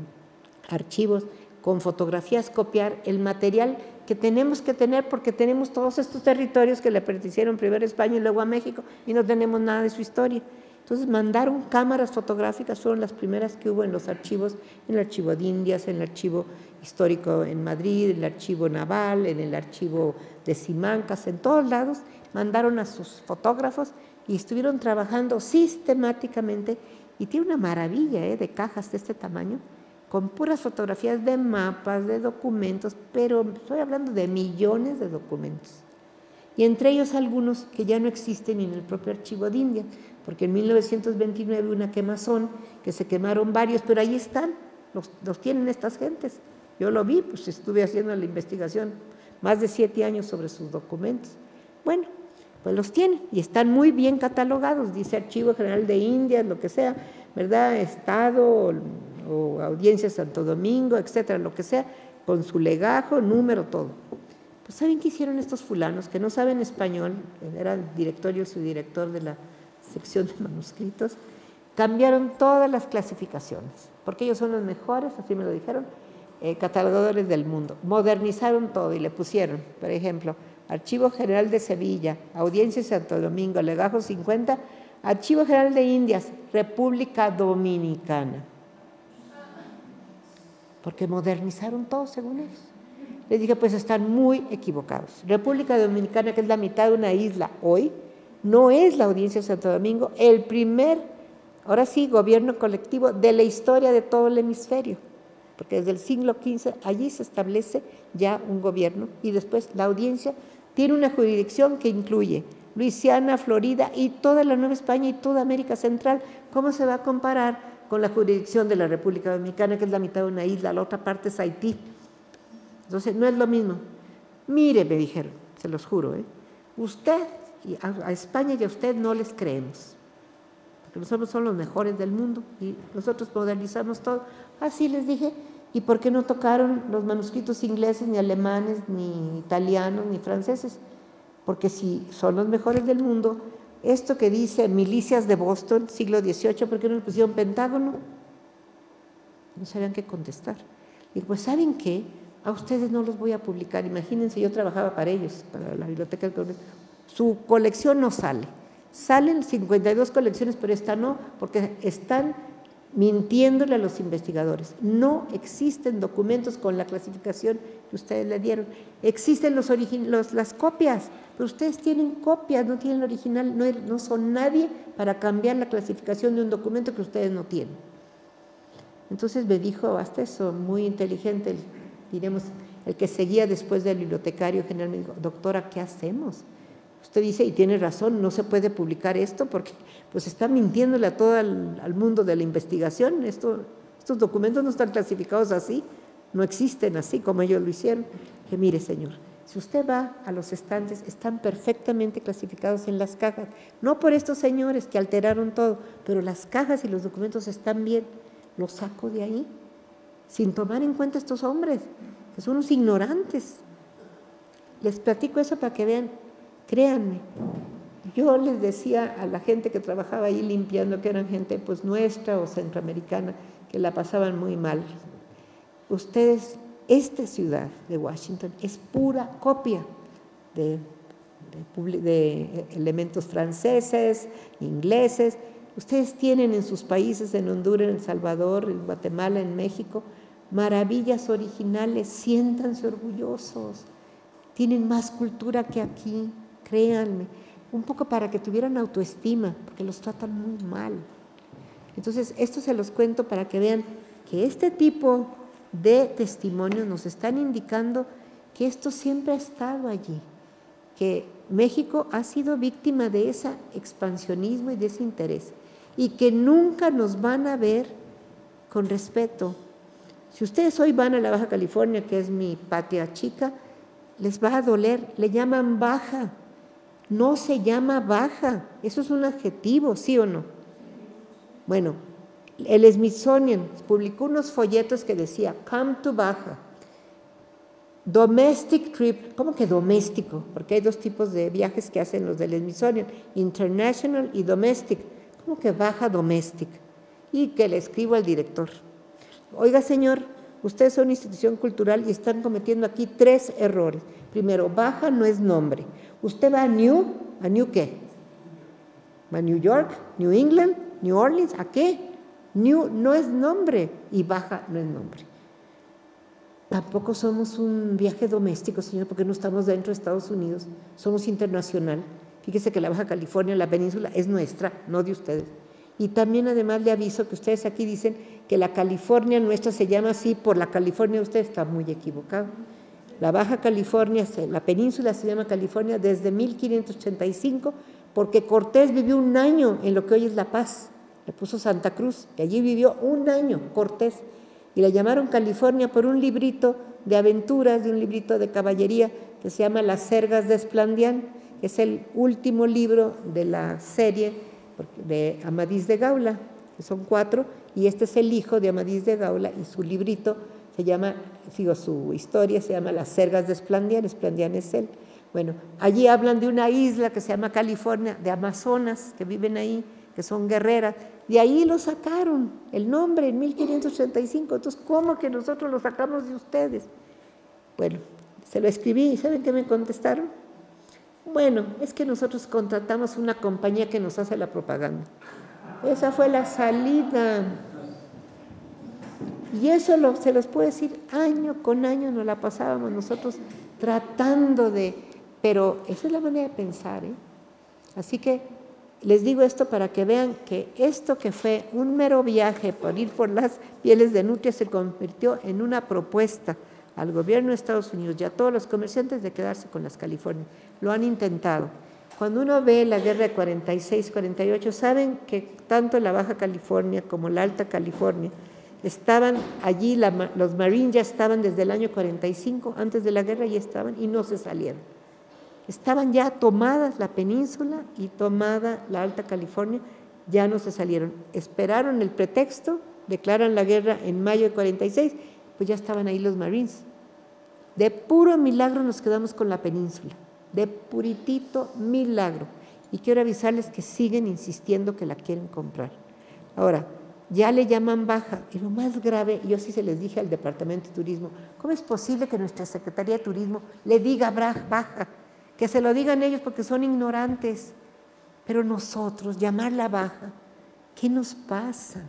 archivos con fotografías, copiar el material que tenemos que tener porque tenemos todos estos territorios que le pertenecieron primero a España y luego a México y no tenemos nada de su historia. Entonces mandaron cámaras fotográficas, fueron las primeras que hubo en los archivos, en el archivo de Indias, en el archivo histórico en Madrid, en el archivo naval, en el archivo de Simancas, en todos lados, mandaron a sus fotógrafos y estuvieron trabajando sistemáticamente y tiene una maravilla ¿eh? de cajas de este tamaño con puras fotografías de mapas, de documentos, pero estoy hablando de millones de documentos. Y entre ellos algunos que ya no existen en el propio archivo de India, porque en 1929 una quemazón, que se quemaron varios, pero ahí están, los, los tienen estas gentes. Yo lo vi, pues estuve haciendo la investigación más de siete años sobre sus documentos. Bueno, pues los tienen y están muy bien catalogados, dice Archivo General de India, lo que sea, ¿verdad? Estado, o audiencia Santo Domingo, etcétera, lo que sea, con su legajo, número, todo. Pues ¿saben qué hicieron estos fulanos que no saben español? Era el directorio, su director de la sección de manuscritos. Cambiaron todas las clasificaciones, porque ellos son los mejores, así me lo dijeron, eh, catalogadores del mundo. Modernizaron todo y le pusieron, por ejemplo, Archivo General de Sevilla, Audiencia Santo Domingo, Legajo 50, Archivo General de Indias, República Dominicana porque modernizaron todo según ellos. Les dije, pues están muy equivocados. República Dominicana, que es la mitad de una isla hoy, no es la audiencia de Santo Domingo, el primer, ahora sí, gobierno colectivo de la historia de todo el hemisferio, porque desde el siglo XV allí se establece ya un gobierno y después la audiencia tiene una jurisdicción que incluye Luisiana, Florida y toda la Nueva España y toda América Central. ¿Cómo se va a comparar con la jurisdicción de la República Dominicana, que es la mitad de una isla, la otra parte es Haití. Entonces, no es lo mismo. Mire, me dijeron, se los juro, ¿eh? usted, a, España y a usted no les creemos, porque nosotros somos los mejores del mundo y nosotros modernizamos todo. Así les dije, ¿y por qué no tocaron los manuscritos ingleses, ni alemanes, ni italianos, ni franceses? Porque si son los mejores del mundo, esto que dice milicias de Boston, siglo XVIII, ¿por qué no le pusieron Pentágono? No sabían qué contestar. Y pues, ¿saben qué? A ustedes no los voy a publicar. Imagínense, yo trabajaba para ellos, para la Biblioteca del Congreso. Su colección no sale. Salen 52 colecciones, pero esta no, porque están mintiéndole a los investigadores. No existen documentos con la clasificación que ustedes le dieron. Existen los, las copias, pero ustedes tienen copias, no tienen original, no, no son nadie para cambiar la clasificación de un documento que ustedes no tienen. Entonces me dijo, hasta eso, muy inteligente, diremos, el que seguía después del bibliotecario general, me dijo, doctora, ¿qué hacemos? Usted dice, y tiene razón, no se puede publicar esto porque pues está mintiéndole a todo el, mundo de la investigación. estos documentos no están clasificados así, no existen así como ellos lo hicieron. Que mire, señor, si usted va a los estantes, están perfectamente clasificados en las cajas. No por estos señores que alteraron todo, pero las cajas y los documentos están bien. Los saco de ahí, sin tomar en cuenta estos hombres, que son unos ignorantes. Les platico eso para que vean Créanme, yo les decía a la gente que trabajaba ahí limpiando, que eran gente pues nuestra o centroamericana, que la pasaban muy mal. Ustedes, esta ciudad de Washington es pura copia de, de elementos franceses, ingleses. Ustedes tienen en sus países, en Honduras, en El Salvador, en Guatemala, en México, maravillas originales, siéntanse orgullosos. Tienen más cultura que aquí créanme, un poco para que tuvieran autoestima, porque los tratan muy mal. Entonces, esto se los cuento para que vean que este tipo de testimonios nos están indicando que esto siempre ha estado allí, que México ha sido víctima de ese expansionismo y de ese interés, y que nunca nos van a ver con respeto. Si ustedes hoy van a la Baja California, que es mi patria chica, les va a doler, le llaman baja, No se llama Baja, eso es un adjetivo, ¿sí o no? Bueno, el Smithsonian publicó unos folletos que decía, come to Baja. Domestic trip, ¿cómo que doméstico? Porque hay dos tipos de viajes que hacen los del Smithsonian, international y domestic. ¿Cómo que baja domestic? Y que le escribo al director. Oiga, señor, ustedes son una institución cultural y están cometiendo aquí tres errores. Primero, baja no es nombre. Usted va a New, ¿a New qué? ¿Va a New York? ¿New England? ¿New Orleans? ¿A qué? New no es nombre y baja no es nombre. Tampoco somos un viaje doméstico, señor, porque no estamos dentro de Estados Unidos, somos internacional. Fíjese que la Baja California, la península, es nuestra, no de ustedes. Y también además le aviso que ustedes aquí dicen que la California nuestra se llama así por la California, usted está muy equivocado. La Baja California, la península se llama California desde 1585 porque Cortés vivió un año en lo que hoy es La Paz. Le puso Santa Cruz, y allí vivió un año Cortés y la llamaron California por un librito de aventuras, de un librito de caballería que se llama Las Sergas de Esplandián, que es el último libro de la serie de Amadís de Gaula, que son cuatro, y este es el hijo de Amadís de Gaula y su librito se llama, sigo su historia, se llama Las Sergas de Esplandián, Esplandián es él. Bueno, allí hablan de una isla que se llama California, de Amazonas, que viven ahí, que son guerreras, de ahí lo sacaron, el nombre en 1585. Entonces, ¿cómo que nosotros lo sacamos de ustedes? Bueno, se lo escribí y ¿saben qué me contestaron? Bueno, es que nosotros contratamos una compañía que nos hace la propaganda. Esa fue la salida. Y eso lo, se los puedo decir, año con año nos la pasábamos nosotros tratando de, pero esa es la manera de pensar. ¿eh? Así que les digo esto para que vean que esto que fue un mero viaje por ir por las pieles de nutria se convirtió en una propuesta al gobierno de Estados Unidos y a todos los comerciantes de quedarse con las Californias. Lo han intentado. Cuando uno ve la guerra de 46-48, saben que tanto la Baja California como la Alta California estaban allí, los Marines ya estaban desde el año 45, antes de la guerra ya estaban y no se salieron. Estaban ya tomadas la península y tomada la Alta California, ya no se salieron. Esperaron el pretexto, declaran la guerra en mayo de 46, pues ya estaban ahí los Marines. De puro milagro nos quedamos con la península, de puritito milagro. Y quiero avisarles que siguen insistiendo que la quieren comprar. Ahora, ya le llaman baja. Y lo más grave, yo sí se les dije al Departamento de Turismo, ¿cómo es posible que nuestra Secretaría de Turismo le diga baja? que se lo digan ellos porque son ignorantes, pero nosotros, llamarla baja, ¿qué nos pasa?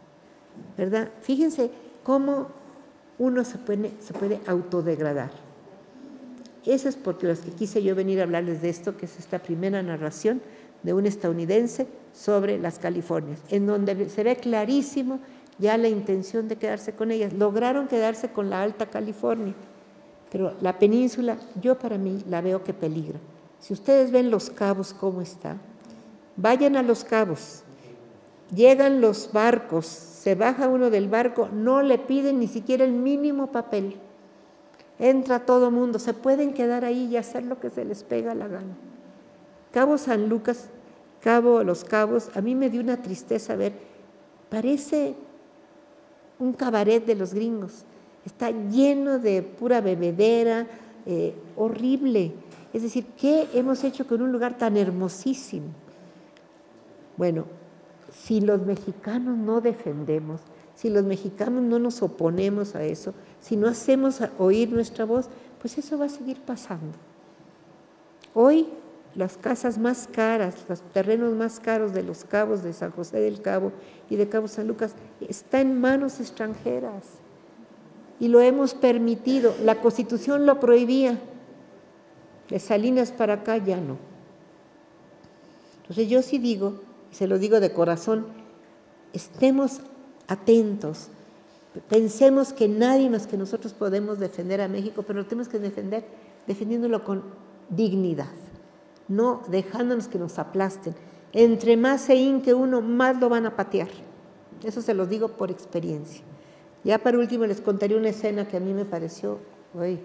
¿Verdad? Fíjense cómo uno se puede, se puede autodegradar. Eso es porque los que quise yo venir a hablarles de esto, que es esta primera narración de un estadounidense sobre las Californias, en donde se ve clarísimo ya la intención de quedarse con ellas. Lograron quedarse con la Alta California, pero la península, yo para mí la veo que peligra. Si ustedes ven los cabos cómo está, vayan a los cabos. Llegan los barcos, se baja uno del barco, no le piden ni siquiera el mínimo papel. Entra todo mundo, se pueden quedar ahí y hacer lo que se les pega la gana. Cabo San Lucas, Cabo Los Cabos, a mí me dio una tristeza ver, parece un cabaret de los gringos. Está lleno de pura bebedera, eh, horrible. Es decir, ¿qué hemos hecho con un lugar tan hermosísimo? Bueno, si los mexicanos no defendemos, si los mexicanos no nos oponemos a eso, si no hacemos oír nuestra voz, pues eso va a seguir pasando. Hoy las casas más caras, los terrenos más caros de los cabos de San José del Cabo y de Cabo San Lucas, están en manos extranjeras. Y lo hemos permitido. La constitución lo prohibía. De Salinas para acá ya no. Entonces yo sí digo, y se lo digo de corazón, estemos atentos, pensemos que nadie más que nosotros podemos defender a México, pero lo tenemos que defender defendiéndolo con dignidad, no dejándonos que nos aplasten. Entre más se hinque uno, más lo van a patear. Eso se lo digo por experiencia. Ya para último les contaré una escena que a mí me pareció, uy,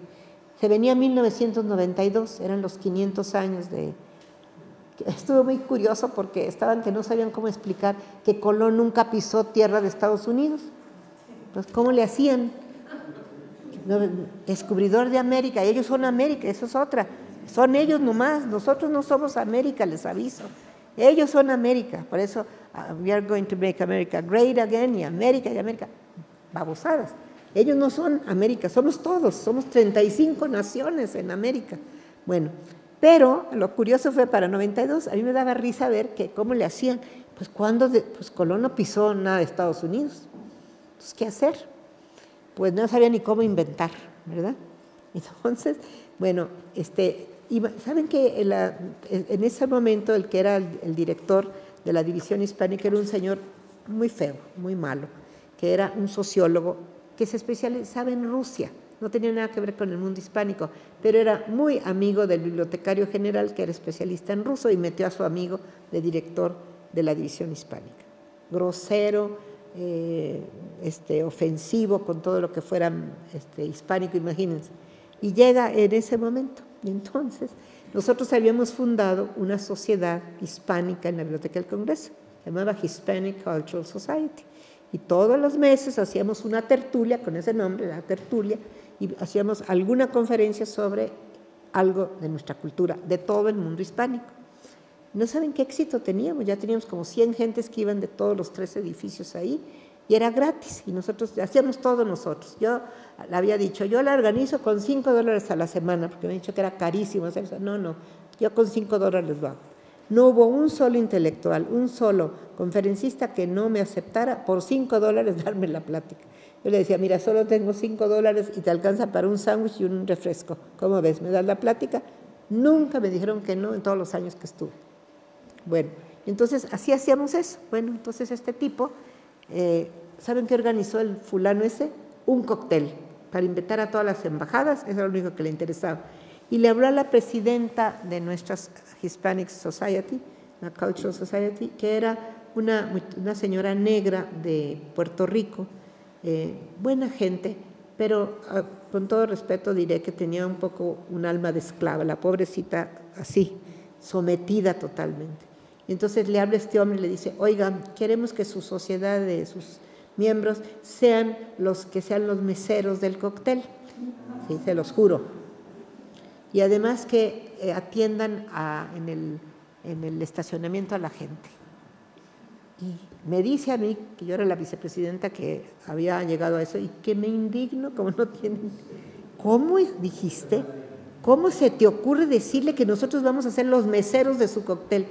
se venía 1992, eran los 500 años de Estuvo muy curioso porque estaban que no sabían cómo explicar que Colón nunca pisó tierra de Estados Unidos. Pues, ¿cómo le hacían? Descubridor de América, ellos son América, eso es otra. Son ellos nomás, nosotros no somos América, les aviso. Ellos son América, por eso uh, we are going to make America great again y América y América, babosadas. Ellos no son América, somos todos, somos 35 naciones en América. Bueno, pero lo curioso fue para 92, a mí me daba risa ver que cómo le hacían, pues cuando pues Colón no pisó nada de Estados Unidos. Entonces, ¿qué hacer? Pues no sabía ni cómo inventar, ¿verdad? Entonces, bueno, este, ¿saben que en ese momento el que era el, director de la división hispánica era un señor muy feo, muy malo, que era un sociólogo que se especializaba en Rusia, no tenía nada que ver con el mundo hispánico, pero era muy amigo del bibliotecario general que era especialista en ruso y metió a su amigo de director de la división hispánica. Grosero, eh, este, ofensivo con todo lo que fuera este, hispánico, imagínense. Y llega en ese momento. Entonces nosotros habíamos fundado una sociedad hispánica en la Biblioteca del Congreso, se llamaba Hispanic Cultural Society. Y todos los meses hacíamos una tertulia, con ese nombre, la tertulia, y hacíamos alguna conferencia sobre algo de nuestra cultura, de todo el mundo hispánico. No saben qué éxito teníamos, ya teníamos como 100 gentes que iban de todos los tres edificios ahí y era gratis y nosotros hacíamos todo nosotros. Yo le había dicho, yo la organizo con 5 dólares a la semana porque me han dicho que era carísimo hacer eso. No, no, yo con 5 dólares lo hago. No hubo un solo intelectual, un solo conferencista que no me aceptara por 5 dólares darme la plática. Yo le decía, mira, solo tengo 5 dólares y te alcanza para un sándwich y un refresco. ¿Cómo ves? ¿Me das la plática? Nunca me dijeron que no en todos los años que estuve. Bueno, entonces así hacíamos eso. Bueno, entonces este tipo eh, ¿saben qué organizó el fulano ese? Un cóctel para invitar a todas las embajadas, eso era lo único que le interesaba. Y le habló a la presidenta de nuestra Hispanic Society, la Cultural Society, que era una, señora negra de Puerto Rico, eh, buena gente, pero ah, con todo respeto diré que tenía un poco un alma de esclava, la pobrecita así, sometida totalmente. Entonces le habla este hombre y le dice, oigan, queremos que su sociedad de sus miembros sean los que sean los meseros del cóctel, ¿sí? se los juro. Y además que eh, atiendan en, el, en el estacionamiento a la gente. Y me dice a mí, que yo era la vicepresidenta que había llegado a eso, y que me indigno, como no tienen... ¿Cómo dijiste? ¿Cómo se te ocurre decirle que nosotros vamos a ser los meseros de su cóctel?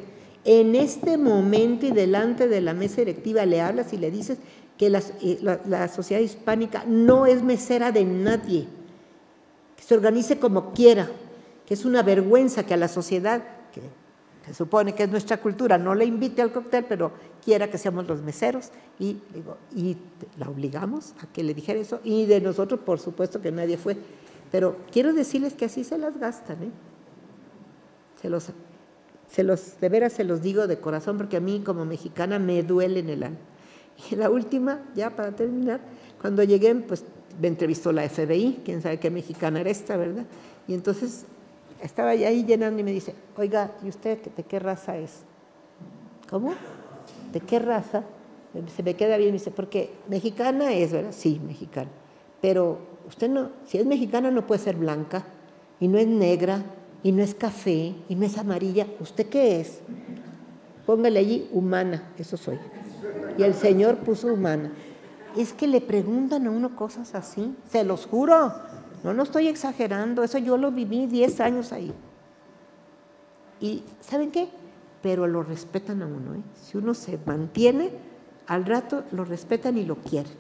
En este momento y delante de la mesa directiva le hablas y le dices que eh, la, sociedad hispánica no es mesera de nadie, que se organice como quiera, que es una vergüenza que a la sociedad, que se supone que es nuestra cultura, no le invite al cóctel, pero quiera que seamos los meseros y, y la obligamos a que le dijera eso y de nosotros por supuesto que nadie fue. Pero quiero decirles que así se las gastan, ¿eh? Se los se los, de veras se los digo de corazón porque a mí como mexicana me duele en el alma. Y la última, ya para terminar, cuando llegué, pues me entrevistó la FBI, quién sabe qué mexicana era esta, ¿verdad? Y entonces estaba ahí llenando y me dice, oiga, ¿y usted de qué raza es? ¿Cómo? ¿De qué raza? Se me queda bien, me dice, porque mexicana es, ¿verdad? Sí, mexicana. Pero usted no, si es mexicana no puede ser blanca y no es negra y no es café y no es amarilla. ¿Usted qué es? Póngale allí humana, eso soy. Y el Señor puso humana. Es que le preguntan a uno cosas así, se los juro. No, no estoy exagerando, eso yo lo viví 10 años ahí. Y ¿saben qué? Pero lo respetan a uno. ¿eh? Si uno se mantiene, al rato lo respetan y lo quieren.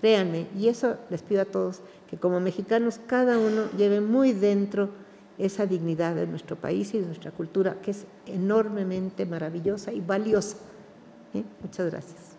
Créanme, y eso les pido a todos, que como mexicanos cada uno lleve muy dentro esa dignidad de nuestro país y de nuestra cultura, que es enormemente maravillosa y valiosa. ¿eh? Muchas gracias.